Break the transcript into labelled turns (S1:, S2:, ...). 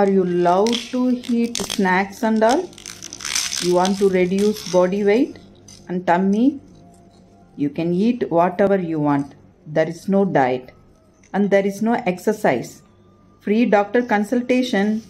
S1: Are you love to eat snacks and all? You want to reduce body weight and tummy? You can eat whatever you want. There is no diet and there is no exercise. Free doctor consultation